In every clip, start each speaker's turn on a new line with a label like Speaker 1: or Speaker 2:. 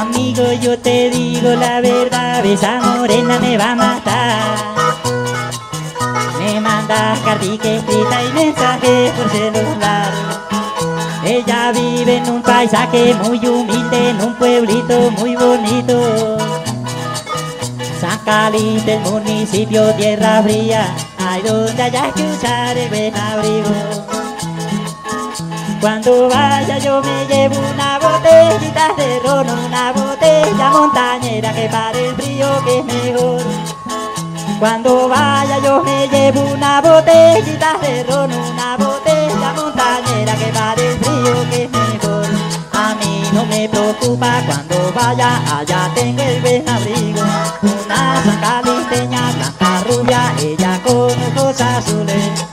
Speaker 1: Amigo, yo te digo la verdad, esa morena me va a matar. Me mandas cartica escrita y mensaje por celular. Ella vive en un paisaje muy humilde, en un pueblito muy bonito. San Cali del municipio Tierra Fría, hay donde haya que usar el buen abrigo. Cuando vaya yo me llevo una botellita de ron, una botella montañera que para el frío que es mejor. Cuando vaya yo me llevo una botellita de ron, una botella montañera que para el frío que es mejor. A mí no me preocupa cuando vaya, allá tengo el buen abrigo. Una sacaliteña blanca rubia, ella con ojos azules.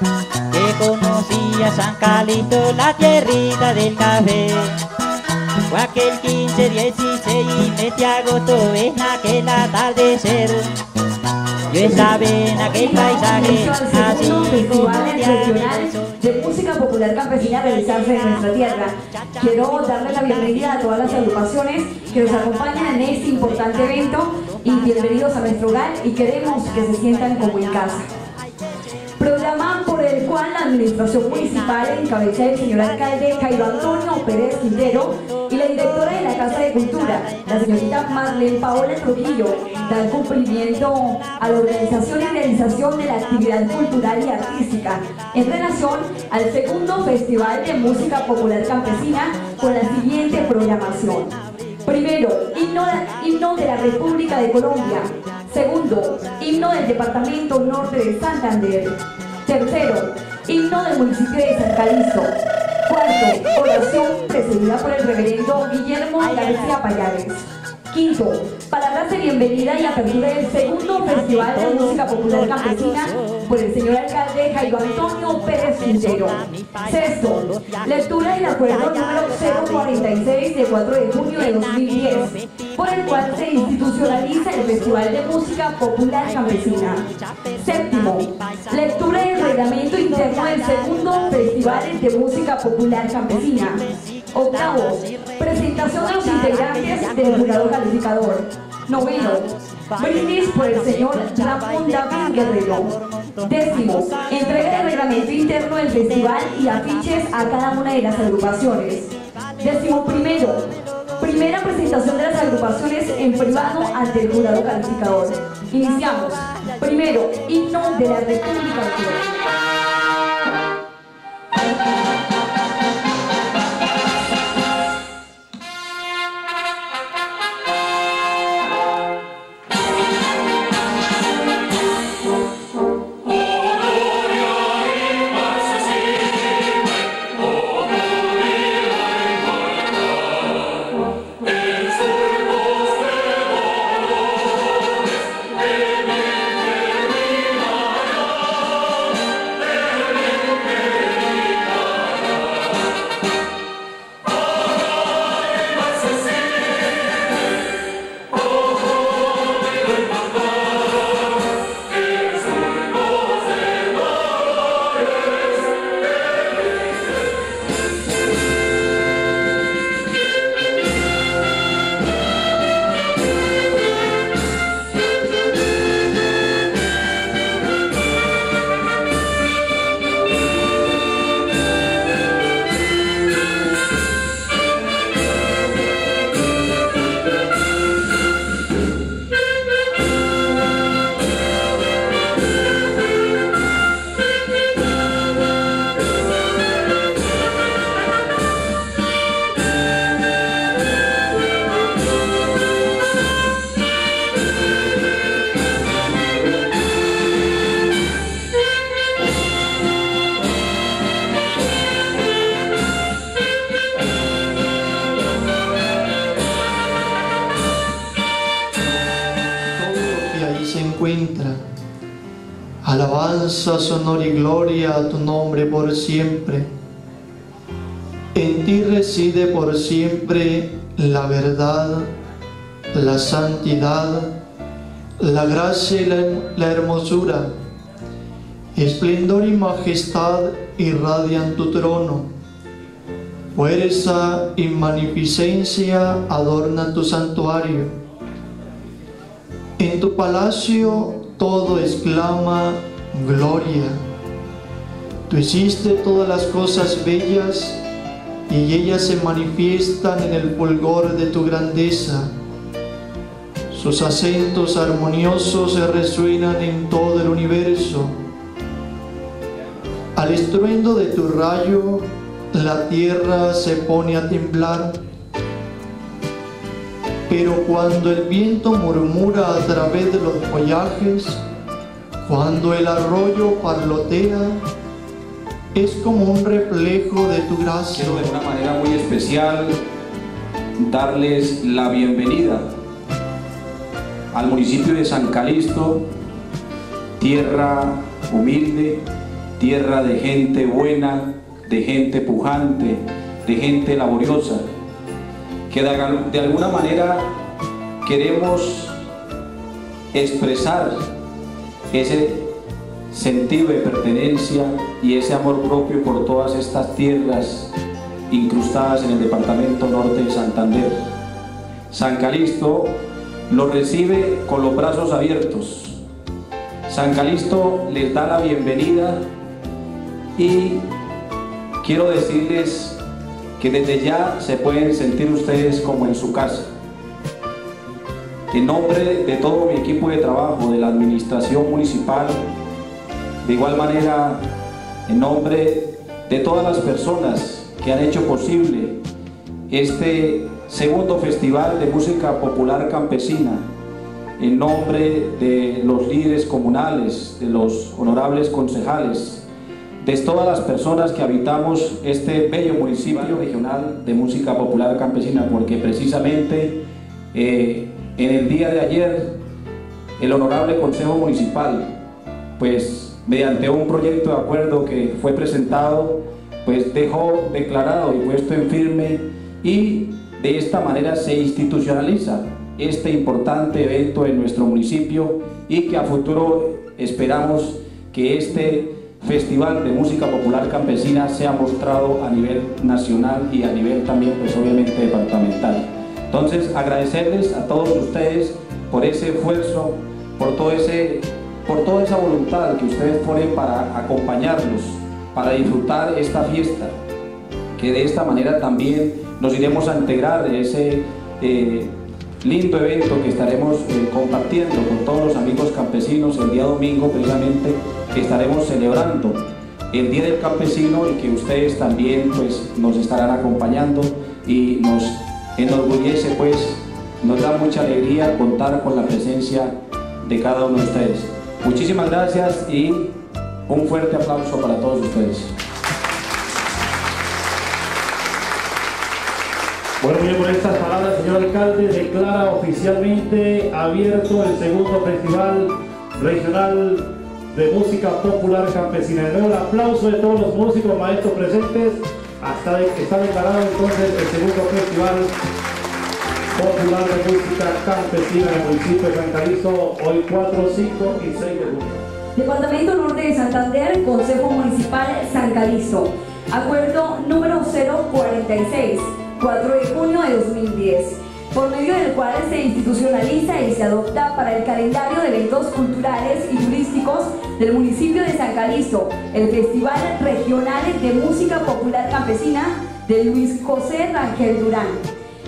Speaker 1: Que conocí a San Calito, la tierrita del café. Fue aquel 15, 16 mes de agosto en aquel atardecer. Yo estaba en aquel paisaje, así como de
Speaker 2: música popular campesina realizarse en nuestra tierra. Quiero darle la bienvenida a todas las agrupaciones que nos acompañan en este importante evento y bienvenidos a nuestro hogar y queremos que se sientan como en casa. Programa por el cual la administración municipal en cabeza del señor alcalde Jairo Antonio Pérez Quintero y la directora de la Casa de Cultura, la señorita Marlene Paola Trujillo, dan cumplimiento a la organización y realización de la actividad cultural y artística en relación al segundo Festival de Música Popular Campesina con la siguiente programación. Primero, himno, himno de la República de Colombia. Segundo, himno del Departamento Norte de Santander. Tercero, himno del municipio de San Calixto. Cuarto, oración precedida por el reverendo Guillermo García Payares. Quinto, palabras de bienvenida y apertura del segundo Festival de Música Popular Campesina por el señor alcalde Jairo Antonio Pérez Quintero. Sexto, lectura del acuerdo número 046 de 4 de junio de 2010, por el cual se institucionaliza el Festival de Música Popular Campesina. Séptimo, lectura del reglamento interno del segundo Festival de Música Popular Campesina. Octavo, presentación de los integrantes del jurado calificador. Noveno, brindis por el señor Ramón David Guerrero. Décimo, entrega del reglamento interno del festival y afiches a cada una de las agrupaciones. Décimo primero, primera presentación de las agrupaciones en privado ante el jurado calificador. Iniciamos. Primero, himno de la República
Speaker 3: Alabanza, honor y gloria a tu nombre por siempre. En ti reside por siempre la verdad, la santidad, la gracia y la, la hermosura. Esplendor y majestad irradian tu trono. Fuerza y magnificencia adornan tu santuario. En tu palacio todo exclama gloria. Tú hiciste todas las cosas bellas y ellas se manifiestan en el fulgor de tu grandeza. Sus acentos armoniosos se resuenan en todo el universo. Al estruendo de tu rayo, la tierra se pone a temblar. Pero cuando el viento murmura a través de los follajes, cuando el arroyo parlotea, es como un reflejo de tu gracia.
Speaker 4: Quiero de una manera muy especial darles la bienvenida al municipio de San Calixto, tierra humilde, tierra de gente buena, de gente pujante, de gente laboriosa, que de, alguna manera queremos expresar ese sentido de pertenencia y ese amor propio por todas estas tierras incrustadas en el departamento norte de Santander. San Calixto lo recibe con los brazos abiertos. San Calixto les da la bienvenida y quiero decirles que desde ya se pueden sentir ustedes como en su casa. En nombre de todo mi equipo de trabajo, de la administración municipal, de igual manera, en nombre de todas las personas que han hecho posible este segundo Festival de Música Popular Campesina, en nombre de los líderes comunales, de los honorables concejales, de todas las personas que habitamos este bello municipio regional de música popular campesina, porque precisamente eh, en el día de ayer el honorable Consejo Municipal, pues mediante un proyecto de acuerdo que fue presentado, pues dejó declarado y puesto en firme y de esta manera se institucionaliza este importante evento en nuestro municipio y que a futuro esperamos que este Festival de Música Popular Campesina se ha mostrado a nivel nacional y a nivel también, pues obviamente, departamental. Entonces, agradecerles a todos ustedes por ese esfuerzo, por, todo ese, por toda esa voluntad que ustedes ponen para acompañarnos, para disfrutar esta fiesta, que de esta manera también nos iremos a integrar ese eh, lindo evento que estaremos eh, compartiendo con todos los amigos campesinos el día domingo precisamente estaremos celebrando el Día del Campesino y que ustedes también pues nos estarán acompañando y nos enorgullece pues, nos da mucha alegría contar con la presencia de cada uno de ustedes. Muchísimas gracias y un fuerte aplauso para todos ustedes.
Speaker 5: Bueno, bien, por estas palabras, señor alcalde, declara oficialmente abierto el segundo Festival Regional de Música Popular Campesina. De nuevo, el aplauso de todos los músicos, maestros presentes. Hasta está declarado entonces el segundo Festival Popular de Música Campesina en el municipio de San Calixto, hoy 4, 5 y 6 de junio.
Speaker 2: Departamento Norte de Santander, Consejo Municipal San Calixto. Acuerdo número 046. 4 de junio de 2010, por medio del cual se institucionaliza y se adopta para el calendario de eventos culturales y turísticos del municipio de San Calixto el Festival Regional de Música Popular Campesina de Luis José Rangel Durán.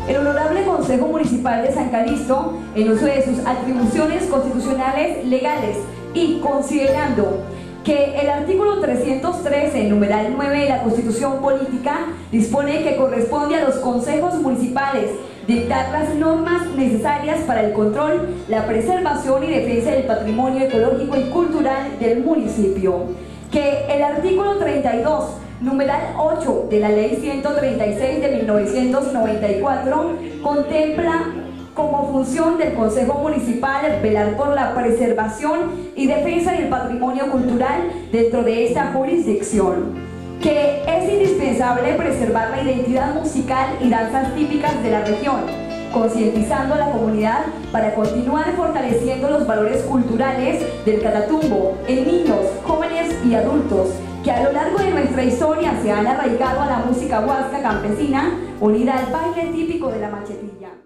Speaker 2: El Honorable Consejo Municipal de San Calixto, en uso de sus atribuciones constitucionales legales y considerando que el artículo 313, numeral 9 de la Constitución Política, dispone que corresponde a los consejos municipales dictar las normas necesarias para el control, la preservación y defensa del patrimonio ecológico y cultural del municipio. Que el artículo 32, numeral 8 de la Ley 136 de 1994, contempla como función del Consejo Municipal velar por la preservación y defensa del patrimonio cultural dentro de esta jurisdicción que es indispensable preservar la identidad musical y danzas típicas de la región, concientizando a la comunidad para continuar fortaleciendo los valores culturales del Catatumbo en niños, jóvenes y adultos, que a lo largo de nuestra historia se han arraigado a la música huasca campesina unida al baile típico de la machetilla.